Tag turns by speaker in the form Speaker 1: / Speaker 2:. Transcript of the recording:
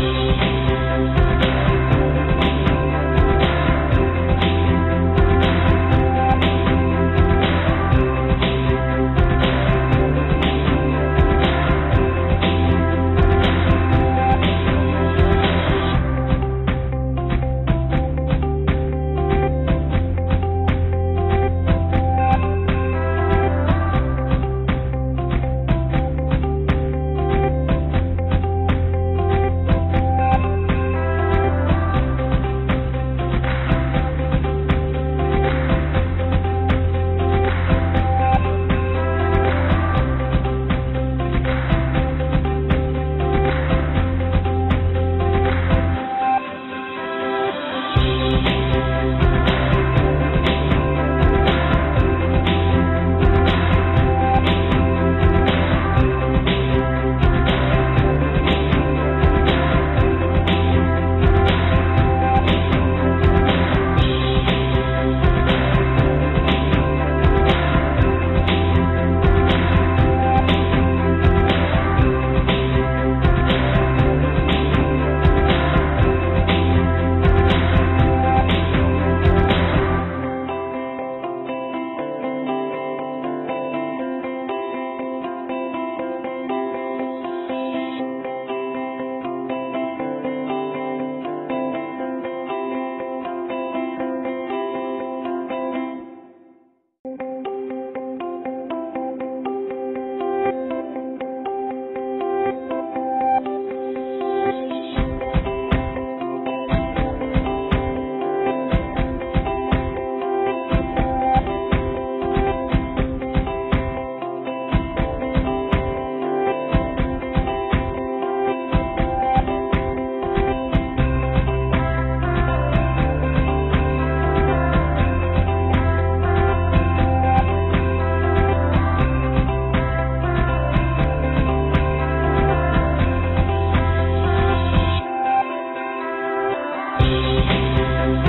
Speaker 1: Música Thank you.